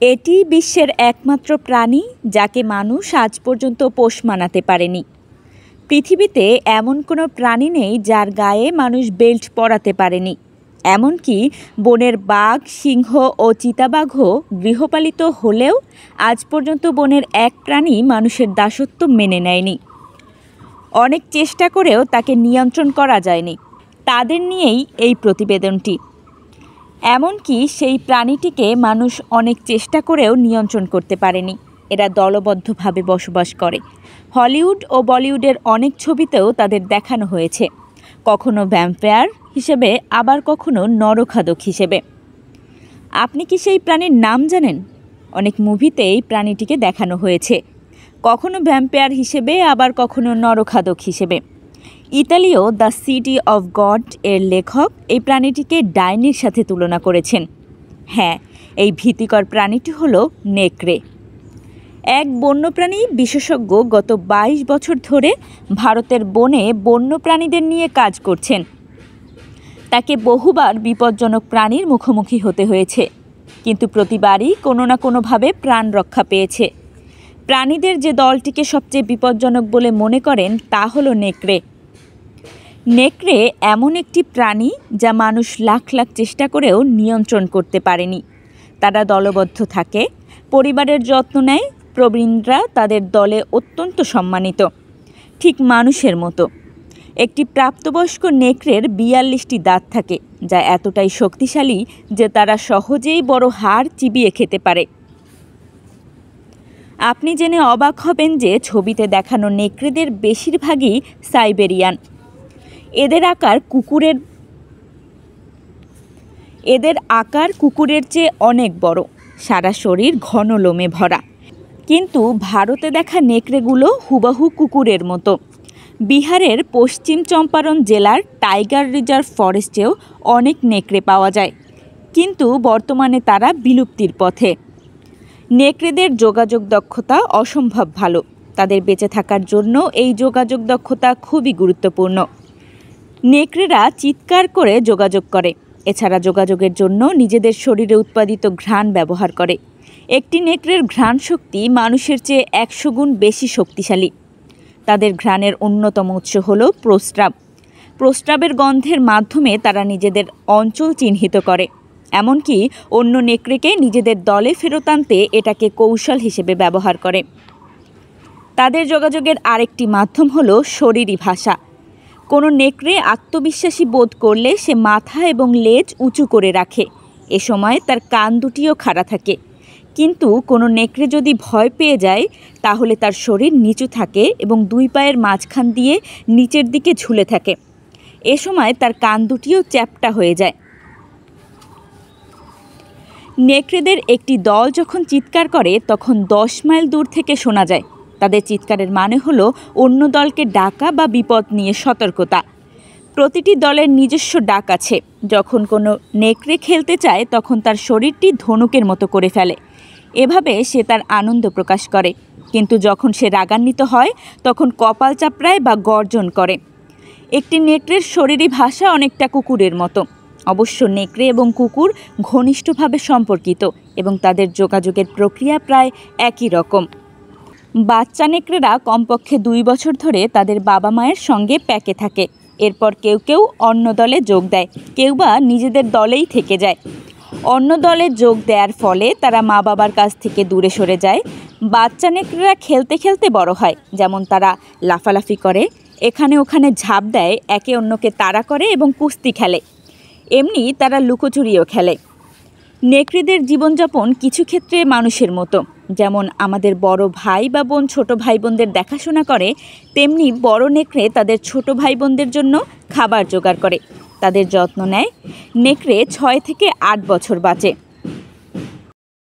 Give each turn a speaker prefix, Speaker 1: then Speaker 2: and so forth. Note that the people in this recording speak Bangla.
Speaker 1: এটি বিশ্বের একমাত্র প্রাণী যাকে মানুষ আজ পর্যন্ত পোষ মানাতে পারেনি। পৃথিবীতে এমন কোনো প্রাণী নেই যার গায়ে মানুষ বেল্ট পরাতে পারেনি। এমনকি বনের বাঘ, সিংহ ও চিতাবাঘও গৃহপালিত হলেও আজ পর্যন্ত বনের এক প্রাণী মানুষের দাসত্ব মেনে নেয়নি। অনেক চেষ্টা করেও তাকে নিয়ন্ত্রণ করা যায়নি। তাদের নিয়েই এই প্রতিবেদনটি। এমনকি সেই প্রাণীটিকে মানুষ অনেক চেষ্টা করেও নিয়ন্ত্রণ করতে পারেনি। এরা দলবদ্ধভাবে বসবাস করে। হলিউড ও বলিউডের অনেক ছবিতেও তাদের দেখানো হয়েছে। কখনো ভ্যাম্পায়ার হিসেবে, আবার কখনো নরখাদক হিসেবে। আপনি কি সেই প্রাণীর নাম জানেন? অনেক মুভিতে এই প্রাণীটিকে দেখানো হয়েছে। কখনো ভ্যাম্পায়ার হিসেবে, আবার কখনো নরখাদক হিসেবে। ইতালীয় দ্য সিটি অফ গড এর লেখক এই প্রাণীটিকে ডাইনির সাথে তুলনা করেছেন। হ্যাঁ এই ভীতিকর প্রাণীটি হল নেকড়ে। এক বন্যপ্রাণী বিশেষজ্ঞ গত ২২ বছর ধরে ভারতের বনে বন্যপ্রাণীদের নিয়ে কাজ করছেন। তাকে বহুবার বিপজ্জনক প্রাণীর মুখোমুখি হতে হয়েছে, কিন্তু প্রতিবারই কোনো না কোনোভাবে প্রাণ রক্ষা পেয়েছে। প্রাণীদের যে দলটিকে সবচেয়ে বিপজ্জনক বলে মনে করেন তা হলো নেকড়ে। নেকড়ে এমন একটি প্রাণী যা মানুষ লাখ লাখ চেষ্টা করেও নিয়ন্ত্রণ করতে পারেনি। তারা দলবদ্ধ থাকে, পরিবারের যত্ন নেয়, প্রবীণরা তাদের দলে অত্যন্ত সম্মানিত, ঠিক মানুষের মতো। একটি প্রাপ্তবয়স্ক নেকড়ের বিয়াল্লিশটি দাঁত থাকে, যা এতটাই শক্তিশালী যে তারা সহজেই বড় হাড় চিবিয়ে খেতে পারে। আপনি জেনে অবাক হবেন যে ছবিতে দেখানো নেকড়েদের বেশিরভাগই সাইবেরিয়ান। এদের আকার কুকুরের, এদের আকার কুকুরের চেয়ে অনেক বড়। সারা শরীর ঘন লোমে ভরা। কিন্তু ভারতে দেখা নেকড়েগুলো হুবাহু কুকুরের মতো। বিহারের পশ্চিম চম্পারণ জেলার টাইগার রিজার্ভ ফরেস্টেও অনেক নেকড়ে পাওয়া যায়। কিন্তু বর্তমানে তারা বিলুপ্তির পথে। নেকড়েদের যোগাযোগ দক্ষতা অসম্ভব ভালো। তাদের বেঁচে থাকার জন্য এই যোগাযোগ দক্ষতা খুবই গুরুত্বপূর্ণ। নেকড়েরা চিৎকার করে যোগাযোগ করে। এছাড়া যোগাযোগের জন্য নিজেদের শরীরে উৎপাদিত ঘ্রাণ ব্যবহার করে। একটি নেকড়ের ঘ্রাণ শক্তি মানুষের চেয়ে একশো গুণ বেশি শক্তিশালী। তাদের ঘ্রাণের অন্যতম উৎস হল প্রস্রাব। প্রস্রাবের গন্ধের মাধ্যমে তারা নিজেদের অঞ্চল চিহ্নিত করে। এমনকি অন্য নেকড়েকে নিজেদের দলে ফেরত আনতে এটাকে কৌশল হিসেবে ব্যবহার করে। তাদের যোগাযোগের আরেকটি মাধ্যম হলো শরীরী ভাষা। কোনো নেকড়ে আত্মবিশ্বাসী বোধ করলে সে মাথা এবং লেজ উঁচু করে রাখে। এ সময় তার কান দুটিও খাড়া থাকে। কিন্তু কোনো নেকড়ে যদি ভয় পেয়ে যায়, তাহলে তার শরীর নিচু থাকে এবং দুই পায়ের মাঝখান দিয়ে নিচের দিকে ঝুলে থাকে। এ সময় তার কান দুটিও চ্যাপটা হয়ে যায়। নেকড়েদের একটি দল যখন চিৎকার করে, তখন দশ মাইল দূর থেকে শোনা যায়। তাদের চিৎকারের মানে হলো অন্য দলকে ডাকা বা বিপদ নিয়ে সতর্কতা। প্রতিটি দলের নিজস্ব ডাক আছে। যখন কোনো নেকড়ে খেলতে চায়, তখন তার শরীরটি ধনুকের মতো করে ফেলে। এভাবে সে তার আনন্দ প্রকাশ করে। কিন্তু যখন সে রাগান্বিত হয়, তখন কপাল চাপড়ায় বা গর্জন করে। একটি নেকড়ের শরীরী ভাষা অনেকটা কুকুরের মতো। অবশ্য নেকড়ে এবং কুকুর ঘনিষ্ঠভাবে সম্পর্কিত এবং তাদের যোগাযোগের প্রক্রিয়া প্রায় একই রকম। বাচ্চা নেকড়েরা কমপক্ষে দুই বছর ধরে তাদের বাবা মায়ের সঙ্গে প্যাকে থাকে। এরপর কেউ কেউ অন্য দলে যোগ দেয়, কেউ বা নিজেদের দলেই থেকে যায়। অন্য দলে যোগ দেওয়ার ফলে তারা মা বাবার কাছ থেকে দূরে সরে যায়। বাচ্চা নেকড়েরা খেলতে খেলতে বড় হয়, যেমন তারা লাফালাফি করে, এখানে ওখানে ঝাঁপ দেয়, একে অন্যকে তাড়া করে এবং কুস্তি খেলে। এমনি তারা লুকোচুরিও খেলে। নেকড়েদের জীবনযাপন কিছু ক্ষেত্রে মানুষের মতো। যেমন আমাদের বড় ভাই বা বোন, ছোটো ভাই বোনদের দেখাশোনা করে, তেমনি বড় নেকড়ে তাদের ছোট ভাই বোনদের জন্য খাবার জোগাড় করে। তাদের যত্ন নেয়। নেকড়ে ছয় থেকে আট বছর বাঁচে।